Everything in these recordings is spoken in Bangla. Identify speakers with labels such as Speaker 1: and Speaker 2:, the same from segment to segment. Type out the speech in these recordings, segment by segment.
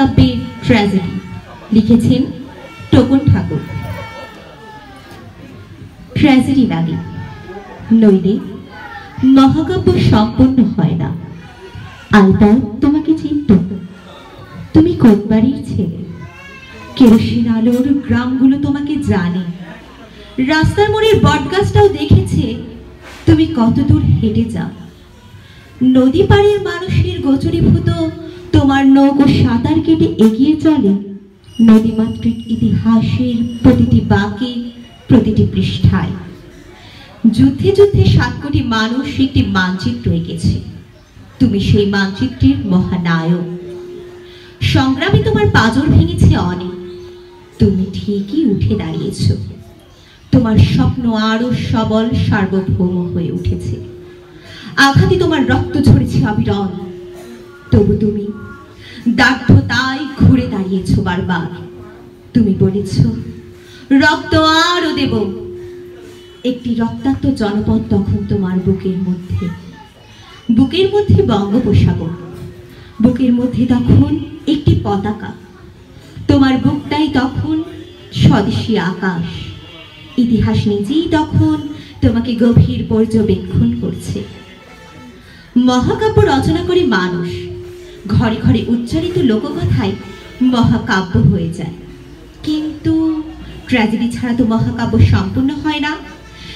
Speaker 1: মহাকাব্যের ট্র্যাজেডি। লিখেছেন টোকন ঠাকুর। ট্র্যাজেডি লাগে নইলে মহাকাব্য সম্পন্ন হয় না। আলতার, তোমাকে চিনত? তুমি কোন বাড়ির ছেলে? কেরোসিন আলোর গ্রামগুলো তোমাকে জানে। রাস্তার মোড়ের বটগাছটাও দেখেছে। তুমি কত দূর হেঁটে যাও? নদী পাড়ের মানুষের গোচরীভূত তোমার নৌকো সাঁতার কেটে এগিয়ে চলে। নদীমাতৃক ইতিহাসের প্রতিটি বাঁকে, প্রতিটি পৃষ্ঠায়। যুদ্ধে যুদ্ধে সাত কোটি মানুষ একটি মানচিত্র এঁকেছে। তুমি সেই মানচিত্রের মহানায়ক। সংগ্রামে তোমার পাজর ভেঙেছে অনেক। তুমি ঠিকই উঠে দাঁড়িয়েছ। তোমার স্বপ্ন আরও সবল সার্বভৌম হয়ে উঠেছে। আঘাতে তোমার রক্ত ঝরেছে অবিরল। তবু তুমি দার্ঢ্যতায় ঘুরে দাঁড়িয়েছ বারবার। তুমি বলেছ, রক্ত আরও দেব। একটি রক্তাক্ত জনপদ তখন তোমার বুকের মধ্যে। বুকের মধ্যে বঙ্গোপসাগর। বুকের মধ্যে তখন একটি পতাকা। তোমার বুকটাই তখন স্বদেশী আকাশ। ইতিহাস নিজেই তখন তোমাকে গভীর পর্যবেক্ষণ করছে। মহাকাব্য রচনা করে মানুষ ঘরে ঘরে উচ্চারিত লোককথায় মহাকাব্য হয়ে যায়। কিন্তু ট্র্যাজেডি ছাড়া তো মহাকাব্য সম্পূর্ণ হয় না।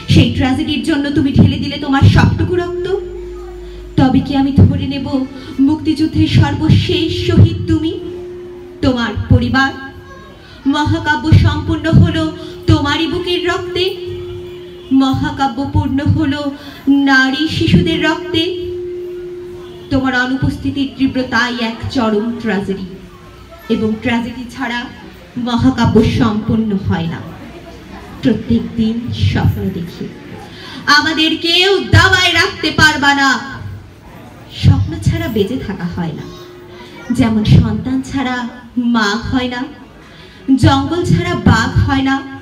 Speaker 1: সেই ট্র্যাজেডির জন্য তুমি ঢেলে দিলে তোমার সবটুকু রক্ত। তবে কি আমি ধরে নেব মুক্তিযুদ্ধের সর্বশেষ শহীদ তুমি? তোমার পরিবার? মহাকাব্য সম্পূর্ণ হলো তোমারই বুকের রক্তে। মহাকাব্য পূর্ণ হলো নারী শিশুদের রক্তে। তোমার অনুপস্থিতির তীব্রতাই এক চরম ট্র্যাজেডি এবং ট্র্যাজেডি ছাড়া মহাকাব্য সম্পূর্ণ হয় না। প্রত্যেক দিন স্বপ্ন দেখি। আমাদের কেউ দাবায় রাখতে পারবা না। স্বপ্ন ছাড়া বেঁচে থাকা হয় না। যেমন সন্তান ছাড়া মা হয় না। জঙ্গল ছাড়া বাঘ হয় না।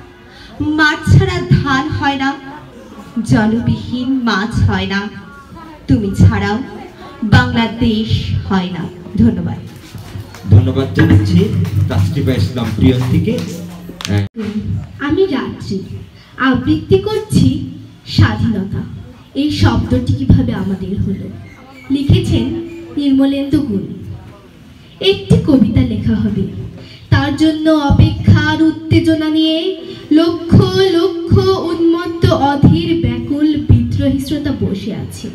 Speaker 1: মাঠ ছাড়া ধান হয় না। জলবিহীন মাছ হয় না। তুমি ছাড়াও বাংলাদেশ হয় না। ধন্যবাদ।
Speaker 2: ধন্যবাদ জানাচ্ছি। তাসরিফা ইসলাম প্রিয়ন্তীকে আহ,
Speaker 3: আমি রাত্রি আবৃত্তি করছি স্বাধীনতা। এই শব্দটি কীভাবে আমাদের হলো? লিখেছেন নির্মলেন্দু গুণ। একটি কবিতা লেখা হবে। তার জন্য অপেক্ষার উত্তেজনা নিয়ে লক্ষ লক্ষ উন্মত্ত অধীর ব্যাকুল বিদ্রোহী শ্রোতা বসে আছে।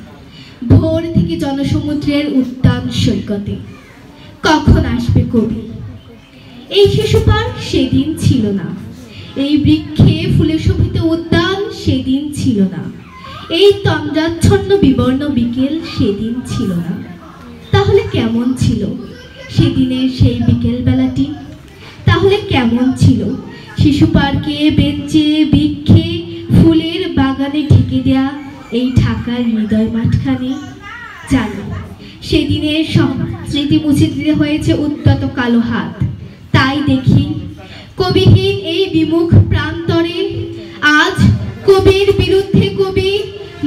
Speaker 3: ভোর থেকে জনসমুদ্রের উদ্যান সৈকতে। কখন আসবে কবি? এই শিশু পার্ক সেদিন ছিল না। এই বৃক্ষে ফুলে শোভিত উদ্যান সেদিন ছিল না। এই তন্দ্রাচ্ছন্ন বিবর্ণ বিকেল সেদিন ছিল না। তাহলে কেমন ছিল সেদিনের সেই বিকেল বেলাটি তাহলে কেমন ছিল শিশু এই ঢাকার হৃদয় মাঠখানে জানি সেদিনের স্মৃতি মুছে দিতে হয়েছে উত্তত কালো হাত। তাই দেখি কবিহীন এই বিমুখ প্রান্তরে আজ কবির বিরুদ্ধে কবি,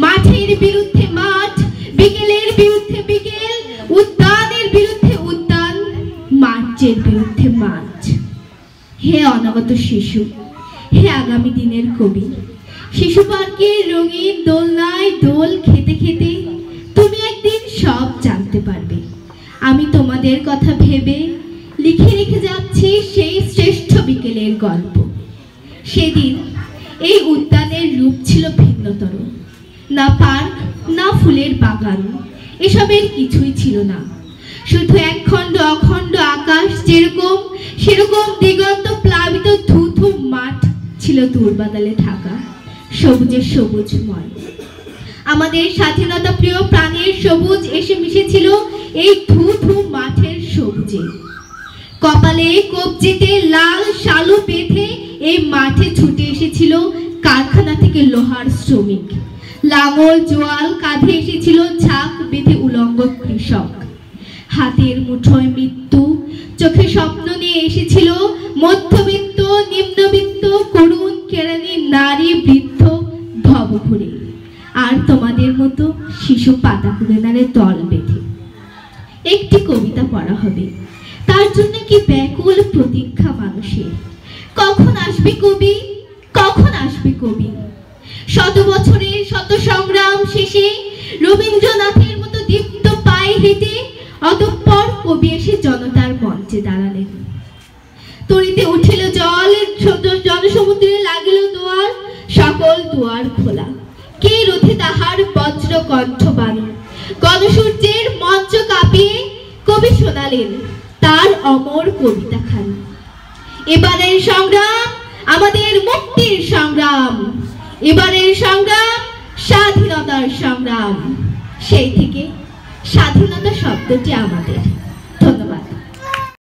Speaker 3: মাঠের বিরুদ্ধে মাঠ, বিকেলের বিরুদ্ধে বিকেল, উদ্যানের বিরুদ্ধে উদ্যান, মার্চের বিরুদ্ধে মার্চ। হে অনাগত শিশু, হে আগামী দিনের কবি শিশু পার্কের রঙিন দোলনায় দোল খেতে খেতে তুমি একদিন সব জানতে পারবে। আমি তোমাদের কথা ভেবে লিখে রেখে যাচ্ছি সেই শ্রেষ্ঠ বিকেলের গল্প। সেদিন এই উদ্যানের রূপ ছিল ভিন্নতর। না পার্ক, না ফুলের বাগান, এসবের কিছুই ছিল না। শুধু একখণ্ড অখণ্ড আকাশ যেরকম, সেরকম দিগন্ত প্লাবিত ধুধু মাঠ ছিল দুর্বাদালে ঢাকা। সবুজের সবুজময়। আমাদের স্বাধীনতা প্রিয় প্রাণের সবুজ এসে মিশেছিল এই ধু ধু মাঠের সবুজে। কপালে কবজিতে লাল শালু বেঁধে এই মাঠে ছুটে এসেছিল কারখানা থেকে লোহার শ্রমিক। লাঙল জোয়াল কাঁধে এসেছিল ঝাঁক বেঁধে উলঙ্গ কৃষক। হাতের মুঠোয় মৃত্যু, চোখে স্বপ্ন নিয়ে এসেছিল মধ্যবিত্ত, নিম্নবিত্ত, করুণ কেরানি নারী বৃদ্ধ ভবঘুরে আর তোমাদের মতো শিশু পাতা কুড়েনারে দল বেঁধে। একটি কবিতা পড়া হবে। তার জন্য কি ব্যাকুল প্রতীক্ষা মানুষের? কখন আসবে কবি? কখন আসবে কবি? শত বছরের শত সংগ্রাম শেষে রবীন্দ্রনাথের মতো দীপ্ত পায়ে হেঁটে অতঃপর কবি এসে জনতার মঞ্চে দাঁড়ালেন। তরিতে উঠিল জল জনসমুদ্রে লাগিল দুয়ার সকল দুয়ার খোলা। কে রথে তাহার বজ্র কণ্ঠ বাণী? গণসূর্যের মঞ্চ কাঁপিয়ে কবি শোনালেন, তার অমর কবিতা খানি। এবারের সংগ্রাম, আমাদের মুক্তির সংগ্রাম। এবারের সংগ্রাম, স্বাধীনতার সংগ্রাম। সেই থেকে স্বাধীনতা শব্দটি আমাদের।